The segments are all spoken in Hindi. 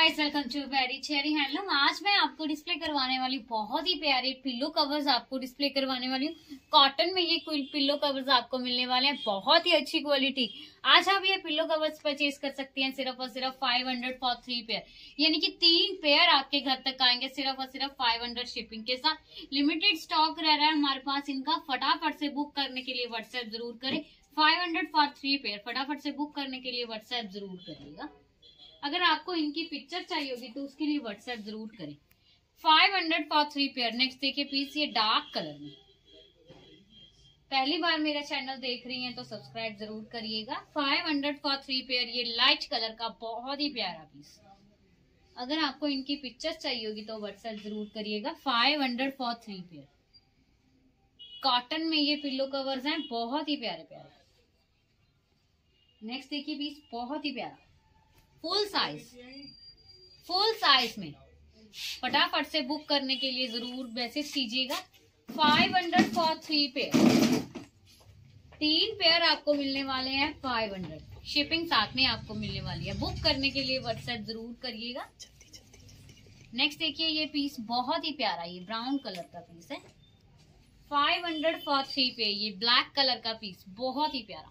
Guys welcome to very cherry handloom आज मैं आपको डिस्प्ले करवाने वाली बहुत ही प्यारे पिल्लो कवर्स आपको डिस्प्ले करवाने वाली हूँ। कॉटन में ये पिल्लो कवर्स आपको मिलने वाले हैं। बहुत ही अच्छी क्वालिटी आज आप ये पिल्लो कवर्स परचेज कर सकती हैं सिर्फ़ और सिर्फ़ five hundred for three pair यानी कि तीन पेयर आपके घर तक आएँगे सिर्फ़ और सिर्फ़ फाइव हंड्रेड शिपिंग के साथ। लिमिटेड स्टॉक रह रहा है हमारे पास। इनका फटाफट से बुक करने के लिए व्हाट्सएप ज़रूर करें। Five hundred for three pair फटाफट से बुक करने के लिए व्हाट्सएप ज़रूर करिएगा। अगर आपको इनकी पिक्चर चाहिए होगी तो उसके लिए व्हाट्सएप ज़रूर करें। Five hundred for three pair next देखिए पीस ये डार्क कलर में। पहली बार मेरा चैनल देख रही हैं तो सब्सक्राइब ज़रूर करिएगा। Five hundred for three pair ये लाइट कलर का बहुत ही प्यारा पीस अगर आपको इनकी पिक्चर चाहिए होगी तो व्हाट्सएप ज़रूर करिएगा। Five hundred for three pair cotton में ये पिल्लो कवर्स हैं। बहुत ही प्यारे प्यारे। नेक्स्ट देखिए पीस बहुत ही प्यारा। फुल साइज़ फुल साइज़ में. फटाफट से बुक करने के लिए ज़रूर मैसेज कीजिएगा. Five hundred for three pair तीन पेयर आपको मिलने वाले हैं फाइव हंड्रेड शिपिंग साथ में आपको मिलने वाली है. बुक करने के लिए व्हाट्सएप ज़रूर करिएगा. नेक्स्ट देखिए, ये पीस बहुत ही प्यारा, ये ब्राउन कलर का पीस है. फाइव हंड्रेड फॉर थ्री पे ये ब्लैक कलर का पीस बहुत ही प्यारा.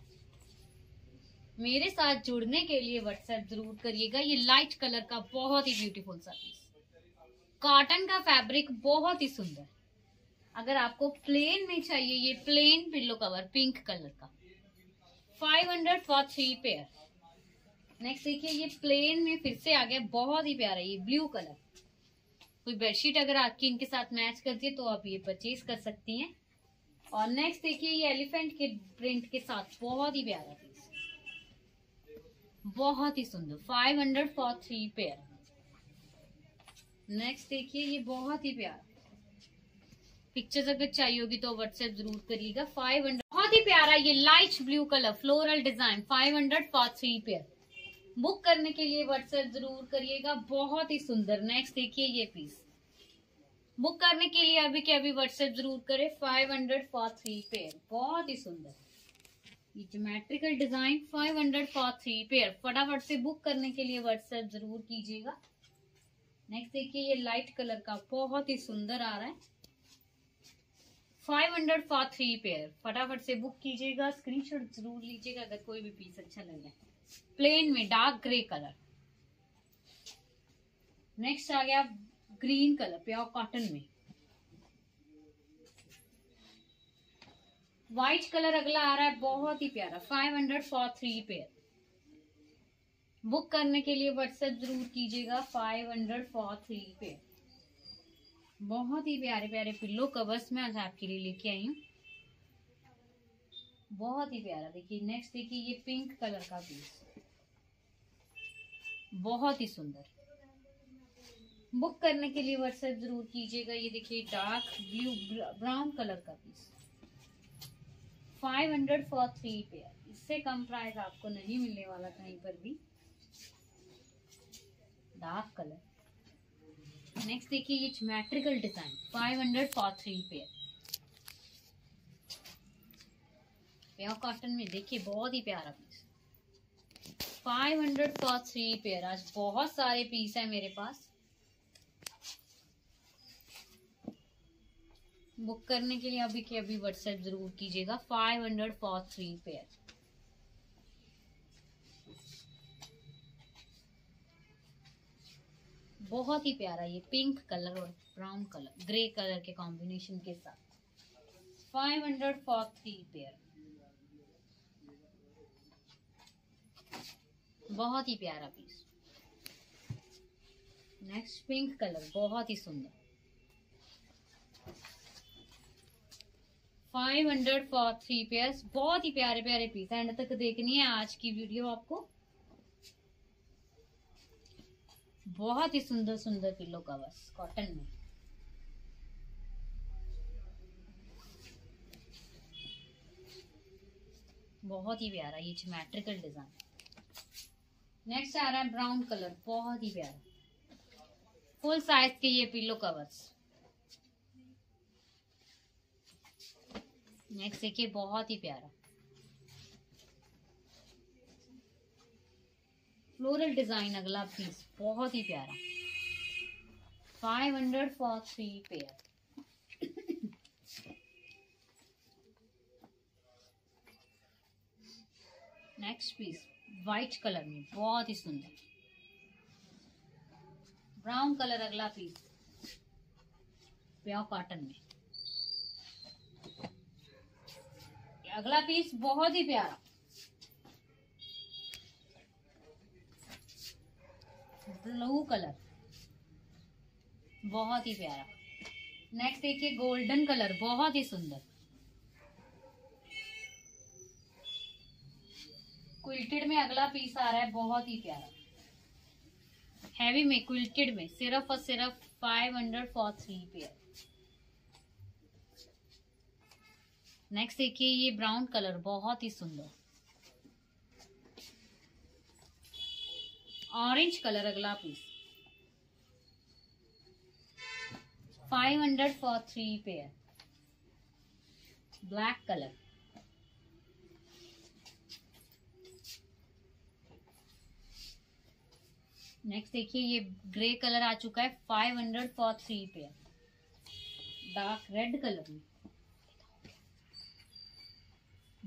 मेरे साथ जुड़ने के लिए व्हाट्सएप ज़रूर करिएगा। ये लाइट कलर का बहुत ही ब्यूटीफुल सा पीस कॉटन का फैब्रिक बहुत ही सुंदर। अगर आपको प्लेन में चाहिए, ये plain pillow cover pink colour का। 500 फॉर थ्री पेयर नेक्स्ट देखिए, ये प्लेन में फिर से आ गया। बहुत ही प्यारा, ये ब्लू कलर कोई बेडशीट अगर आपकी इनके साथ मैच करती है तो आप ये परचेज कर सकती हैं। और नेक्स्ट देखिए, ये एलिफेंट के प्रिंट के साथ बहुत ही प्यारा। बहुत ही सुंदर। Five hundred for three pair next देखिए, ये बहुत ही प्यारा। पिक्चर्स अगर चाहिए होगी तो व्हाट्सएप ज़रूर करिएगा। 500 बहुत ही प्यारा ये light blue colour floral design 500 for three pair book करने के लिए व्हाट्सएप ज़रूर करिएगा। बहुत ही सुंदर। नेक्स्ट देखिए ये पीस बुक करने के लिए अभी के अभी व्हाट्सएप ज़रूर करें। 500 फॉर थ्री पेयर बहुत ही सुंदर। ये geometrical design 500 for three pair फटाफट से बुक करने के लिए व्हाट्सएप ज़रूर कीजिएगा। नेक्स्ट देखिए, ये लाइट कलर का बहुत ही सुंदर आ रहा है। 500 फॉर थ्री पेयर फटाफट से बुक कीजिएगा। स्क्रीनशॉट ज़रूर लीजिएगा अगर कोई भी पीस अच्छा लग रहा है। प्लेन में डार्क ग्रे कलर नेक्स्ट आ गया ग्रीन कलर प्योर कॉटन में। व्हाइट कलर अगला आ रहा है, बहुत ही प्यारा five hundred for three pair book करने के लिए व्हाट्सएप ज़रूर कीजिएगा five hundred for three pair बहुत ही प्यारे प्यारे पिल्लो कवर्स में आज आपके लिए लेके आई हूँ. बहुत ही प्यारा, देखिए नेक्स्ट देखिए, ये पिंक कलर का पीस बहुत ही सुंदर. बुक करने के लिए व्हाट्सएप ज़रूर कीजिएगा, ये देखिए डार्क ब्लू ब्राउन कलर का piece five hundred for three pair इससे कम प्राइस आपको नहीं मिलने वाला कहीं पर भी। डार्क कलर नेक्स्ट देखिए ये geometrical design five hundred for three pair pure cotton में देखिए बहुत ही प्यारा piece five hundred for three pair आज बहुत सारे पीस है मेरे पास. बुक करने के लिए अभी के अभी व्हाट्सएप ज़रूर कीजिएगा। Five hundred for three pair बहुत ही प्यारा ये पिंक कलर और ब्राउन कलर ग्रे कलर के कॉम्बिनेशन के साथ। Five hundred for three pair बहुत ही प्यारा पीस नेक्स्ट पिंक कलर बहुत ही सुंदर। Five hundred for three pairs बहुत ही प्यारे प्यारे पीस एंड तक देखनी है आज की वीडियो आपको। बहुत ही सुंदर सुंदर पिल्लो कवर्स कॉटन में। बहुत ही प्यारा ये ज्योमेट्रिकल डिज़ाइन नेक्स्ट आ रहा है ब्राउन कलर बहुत ही प्यारा। फुल साइज़ के ये पिल्लो कवर्स नेक्स्ट देखिए, बहुत ही प्यारा। फ्लोरल डिज़ाइन अगला पीस बहुत ही प्यारा। Five hundred for three pair next piece white colour में, बहुत ही सुंदर। ब्राउन कलर अगला पीस प्योर कॉटन में। अगला पीस बहुत ही प्यारा। ब्लू कलर बहुत ही प्यारा। नेक्स्ट देखिए गोल्डन कलर बहुत ही सुंदर। क्विल्टेड में अगला पीस आ रहा है, बहुत ही प्यारा। हैवी में क्विल्टेड में, सिर्फ़ और सिर्फ़ five hundred for three pair next देखिए ये ब्राउन कलर बहुत ही सुंदर। ऑरेंज कलर अगला piece five hundred for three pair black colour next देखिए ये ग्रे कलर आ चुका है। Five hundred for three pair dark red colour में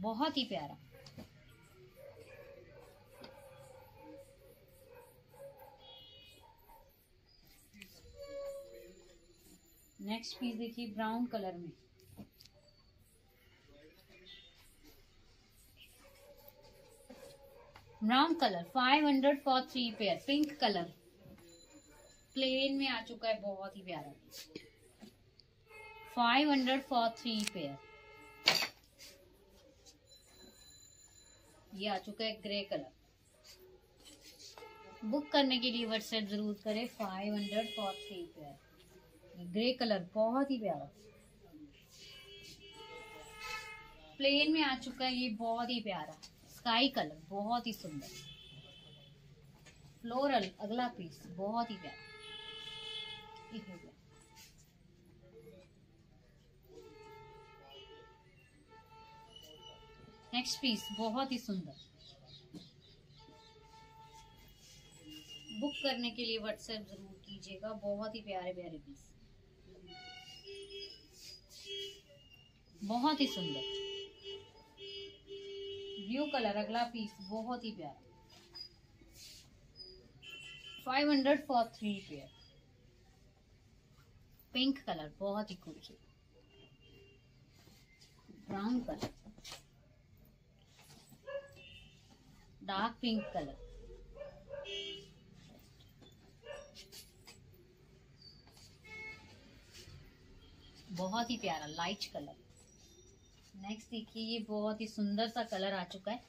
बहुत ही प्यारा। नेक्स्ट पीस देखिए ब्राउन कलर में। Brown colour five hundred for three pair pink colour plain में आ चुका है, बहुत ही प्यारा। Five hundred for three pair ये आ चुका है ग्रे कलर। बुक करने के लिए व्हाट्सएप ज़रूर करें five hundred for three pair grey colour बहुत ही प्यारा। प्लेन में आ चुका है, ये बहुत ही प्यारा। स्काई कलर बहुत ही सुंदर। फ्लोरल अगला पीस बहुत ही प्यारा। नेक्स्ट पीस बहुत ही सुंदर। बुक करने के लिए व्हाट्सएप ज़रूर कीजिएगा, बहुत ही प्यारे प्यारे पीस बहुत ही सुंदर। ब्लू कलर अगला पीस बहुत ही प्यारा। Five hundred for three pair pink colour बहुत ही खूबसूरत brown colour dark pink colour बहुत ही प्यारा लाइट कलर नेक्स्ट देखिए, ये बहुत ही सुंदर सा कलर आ चुका है।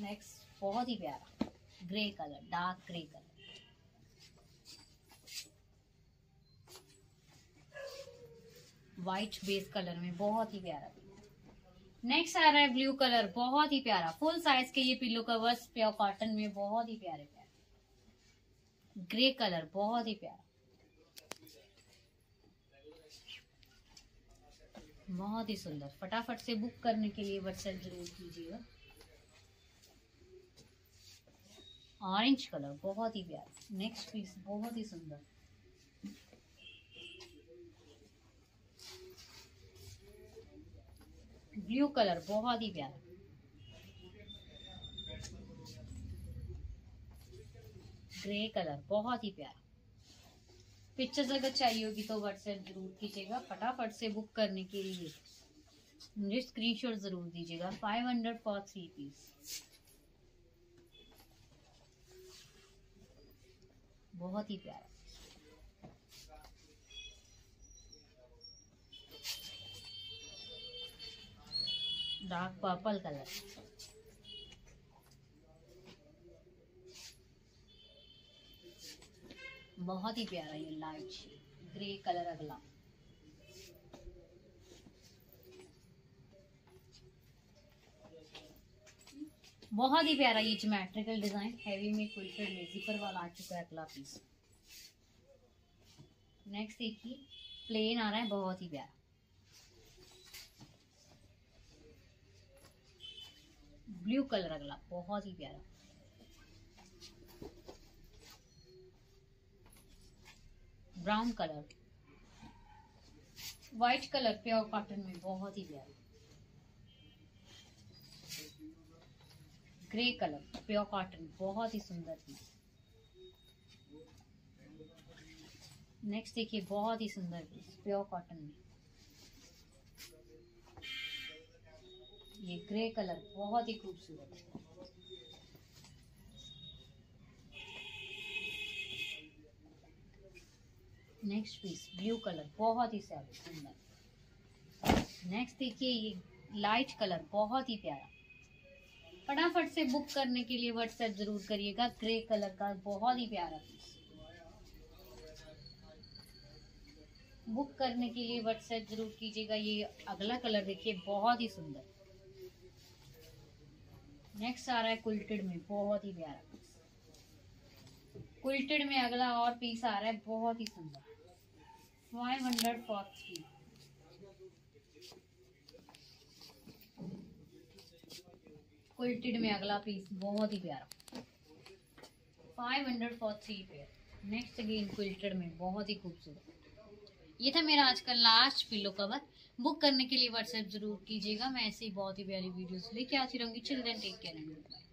नेक्स्ट बहुत ही प्यारा grey colour dark grey colour white base colour में बहुत ही प्यारा। नेक्स्ट आ रहा है ब्लू कलर बहुत ही प्यारा। फुल साइज़ के ये पिलो कवर्स प्योर कॉटन में बहुत ही प्यारे प्यारे। ग्रे कलर बहुत ही प्यारा। बहुत ही सुंदर। फटाफट से बुक करने के लिए व्हाट्सएप ज़रूर कीजिएगा। ऑरेंज कलर बहुत ही प्यारा। नेक्स्ट पीस बहुत ही सुंदर। ब्लू कलर, बहुत ही प्यारा। ग्रे कलर, बहुत ही प्यारा। पिक्चर्स अगर चाहिए होगी तो व्हाट्सएप ज़रूर कीजिएगा। फटाफट से बुक करने के लिए मुझे स्क्रीनशॉट ज़रूर दीजिएगा। Five hundred for three piece बहुत ही प्यारा। डार्क पर्पल कलर बहुत ही प्यारा ये लाइट ग्रे कलर अगला। बहुत ही प्यारा ये जोमेट्रिकल डिज़ाइन हैवी में क्विल्टेड जिपर वाला आ चुका है अगला पीस नेक्स्ट देखिए प्लेन आ रहा है, बहुत ही प्यारा। ब्लू कलर अगला, बहुत ही प्यारा। Brown colour. White colour pure cotton में बहुत ही प्यारा। ग्रे कलर प्योर कॉटन बहुत ही सुंदर नेक्स्ट देखिए, बहुत ही सुंदर पीस प्योर कॉटन में। ये ग्रे कलर बहुत ही खूबसूरत है। नेक्स्ट पीस ब्लू कलर बहुत ही सुंदर। नेक्स्ट देखिए ये लाइट कलर बहुत ही प्यारा। फटाफट से बुक करने के लिए व्हाट्सएप ज़रूर करिएगा ग्रे कलर का बहुत ही प्यारा पीस बुक करने के लिए व्हाट्सएप ज़रूर कीजिएगा, ये अगला कलर देखिए, बहुत ही सुंदर। नेक्स्ट आ रहा है कुल्टेड में, बहुत ही प्यारा। कुल्टेड में अगला और पीस आ रहा है, बहुत ही सुंदर। Five hundred for three quilted में अगला पीस बहुत ही प्यारा। Five hundred for three pair next again quilted में, बहुत ही खूबसूरत। ये था मेरा आज का लास्ट पिलो कवर बुक करने के लिए व्हाट्सएप ज़रूर कीजिएगा। मैं ऐसी बहुत ही प्यारी वीडियोस लेके आती रहूँगी? Children take care and bye